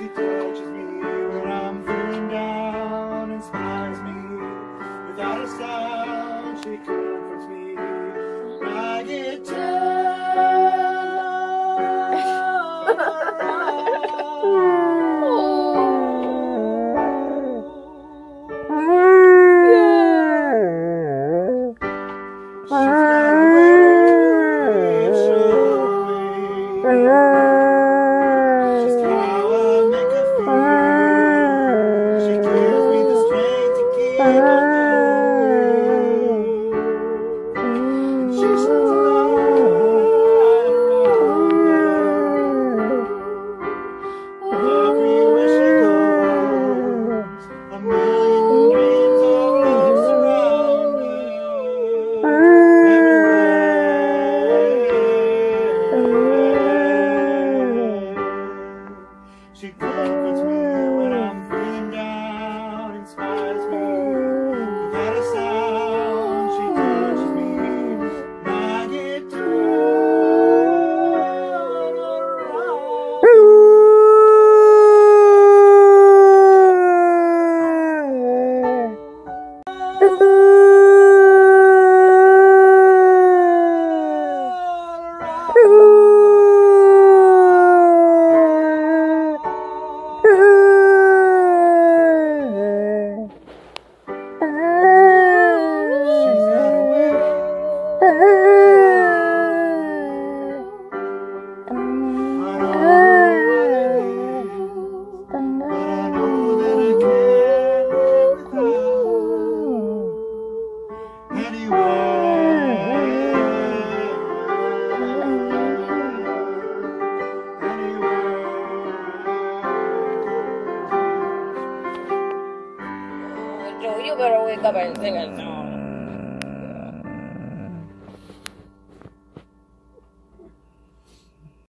She touches me when I'm. you better wake up and sing a song.